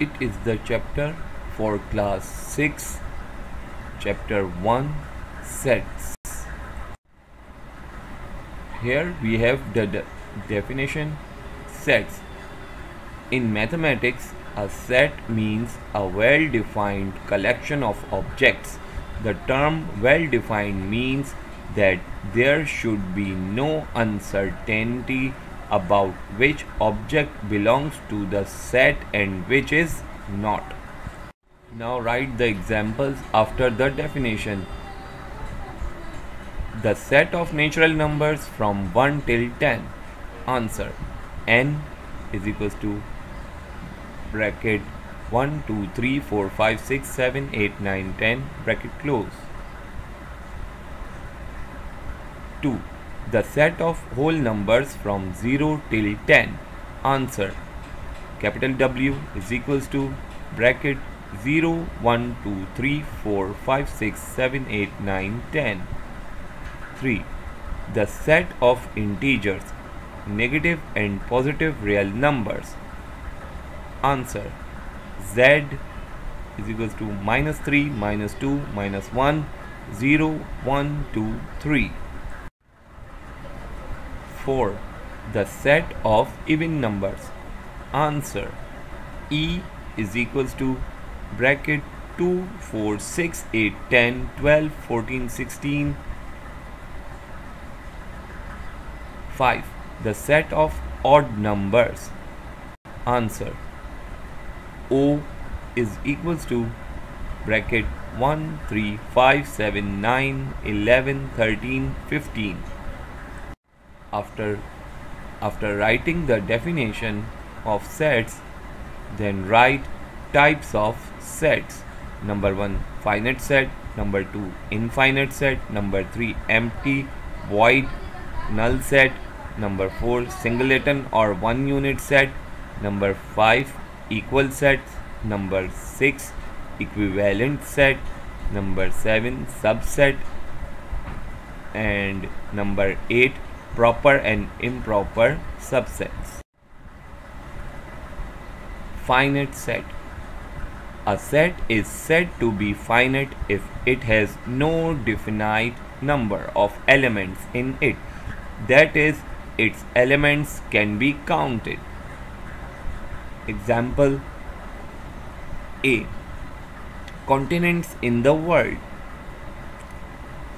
it is the chapter for class 6 chapter 1 sets. Here we have the de definition sets. In mathematics a set means a well-defined collection of objects. The term well-defined means that there should be no uncertainty about which object belongs to the set and which is not. Now write the examples after the definition. The set of natural numbers from 1 till 10. Answer n is equals to bracket 1 2 3 4 5 6 7 8 9 10 bracket close 2 the set of whole numbers from 0 till 10 answer. Capital W is equals to bracket 0 1 2 3 4 5 6 7 8 9 10 3 the set of integers. Negative and positive real numbers. Answer. Z is equals to minus 3 minus 2 minus 1 0 1 2 3 4. The set of even numbers. Answer E is equals to bracket 2, 4, 6, 8, 10, 12, 14, 16, 5. The set of odd numbers. Answer O is equals to bracket 1, 3, 5, 7, 9, 11, 13, 15 after after writing the definition of sets then write types of sets. Number 1 finite set. Number 2 infinite set. Number 3 empty void null set. Number 4 singleton or one unit set. Number 5 equal sets number 6 equivalent set. Number 7 subset. And number 8 proper and improper subsets. Finite set A set is said to be finite if it has no definite number of elements in it. That is, its elements can be counted. Example A Continents in the world.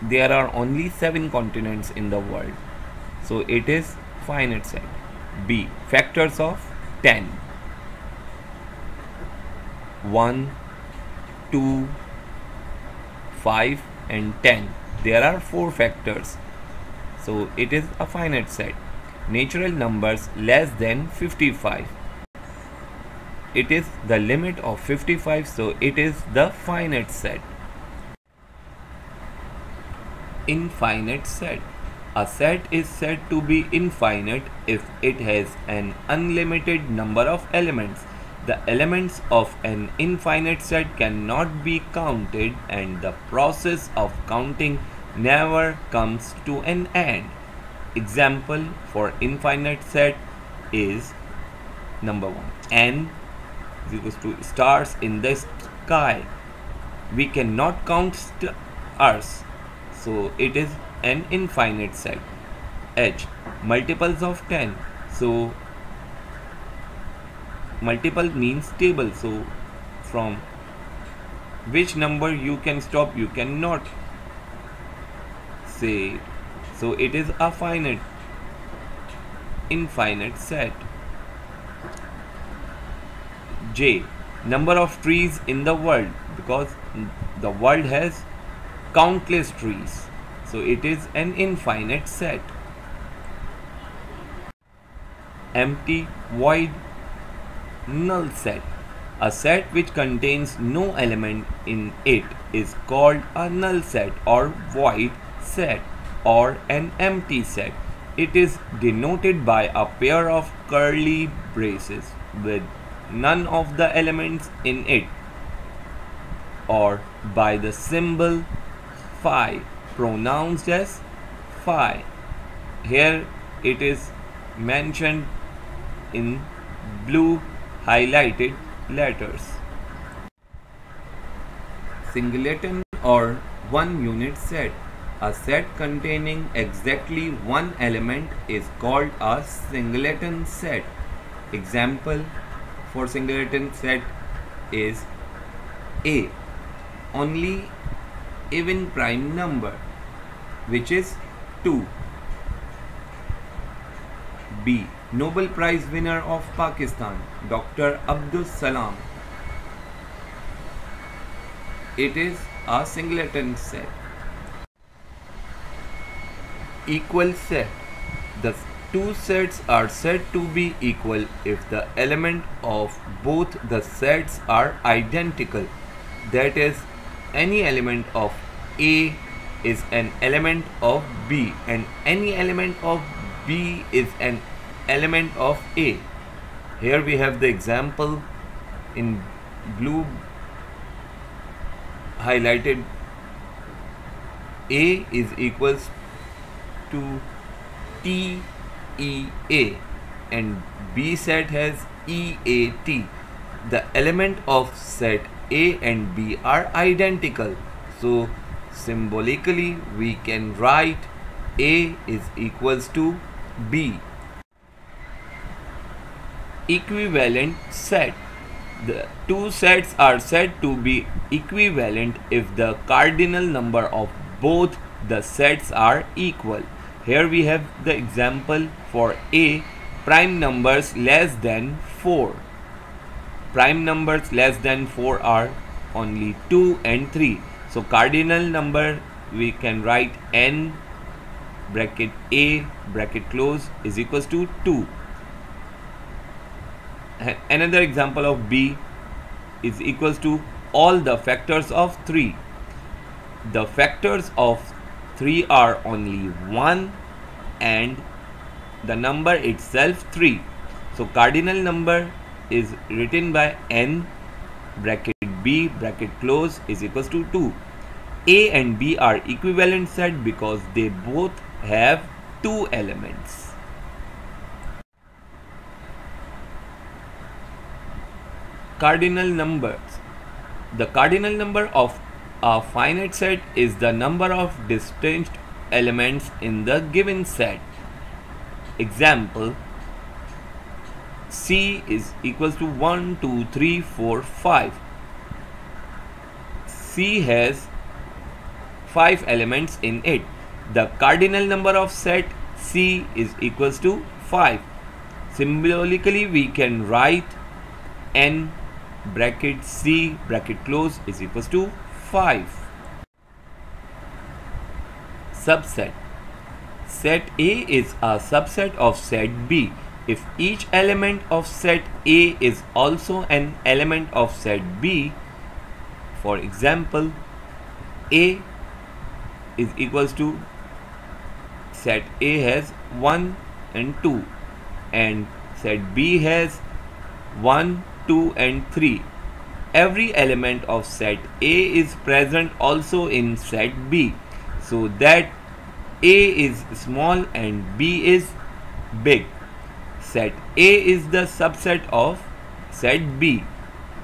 There are only 7 continents in the world so it is finite set b factors of 10 1 2 5 and 10 there are four factors. So it is a finite set. Natural numbers less than 55 it is the limit of 55 so it is the finite set. Infinite set a set is said to be infinite if it has an unlimited number of elements. The elements of an infinite set cannot be counted and the process of counting never comes to an end. Example for infinite set is number 1 n is equals to stars in the sky. We cannot count stars so it is an infinite set. H multiples of 10 so multiple means table. So from which number you can stop you cannot say. So it is a finite infinite set. J number of trees in the world. Because the world has countless trees so it is an infinite set. Empty, void, null set. A set which contains no element in it is called a null set or void set or an empty set. It is denoted by a pair of curly braces with none of the elements in it or by the symbol phi pronounced as phi. Here it is mentioned in blue highlighted letters. Singleton or one unit set. A set containing exactly one element is called a singleton set. Example for singleton set is A. Only even prime number which is 2. B. Nobel Prize winner of Pakistan, Dr. Abdul Salam. It is a singleton set. Equal set. The two sets are said to be equal if the element of both the sets are identical. That is, any element of A is an element of B and any element of B is an element of A. Here we have the example in blue highlighted A is equals to T E A and B set has E A T. The element of set A and B are identical. So symbolically we can write A is equals to B equivalent set. The two sets are said to be equivalent if the cardinal number of both the sets are equal. Here we have the example for A prime numbers less than 4. Prime numbers less than 4 are only 2 and 3. So cardinal number we can write n bracket A bracket close is equals to 2 another example of b is equals to all the factors of 3 the factors of 3 are only 1 and the number itself 3 so cardinal number is written by n bracket b bracket close is equals to 2 a and b are equivalent set because they both have two elements cardinal numbers. The cardinal number of a finite set is the number of distinct elements in the given set. Example C is equals to 1, 2, 3, 4, 5. C has 5 elements in it. The cardinal number of set C is equals to 5. Symbolically we can write n bracket C bracket close is equals to 5. Subset Set A is a subset of set B if each element of set A is also an element of set B. For example, A is equals to set A has 1 and 2 and set B has 1 2 and 3. Every element of set A is present also in set B so that A is small and B is big. Set A is the subset of set B.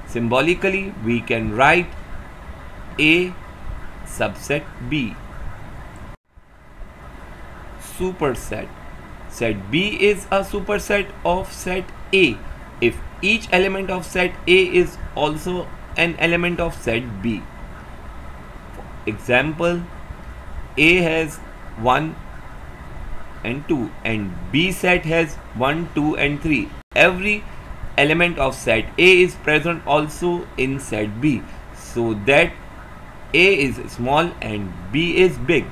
Symbolically we can write A subset B. Superset. Set B is a superset of set A if each element of set A is also an element of set B. For example, A has 1 and 2 and B set has 1, 2 and 3. Every element of set A is present also in set B so that A is small and B is big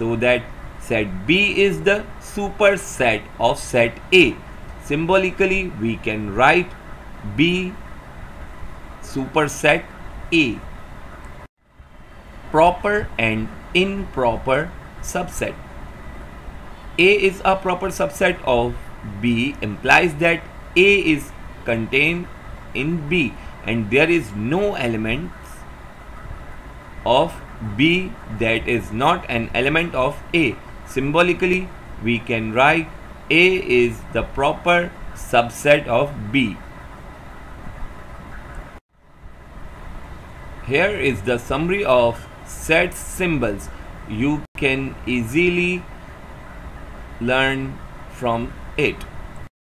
so that set B is the superset of set A. Symbolically, we can write B superset A. Proper and improper subset. A is a proper subset of B implies that A is contained in B and there is no element of B that is not an element of A. Symbolically, we can write a is the proper subset of B. Here is the summary of set symbols. You can easily learn from it.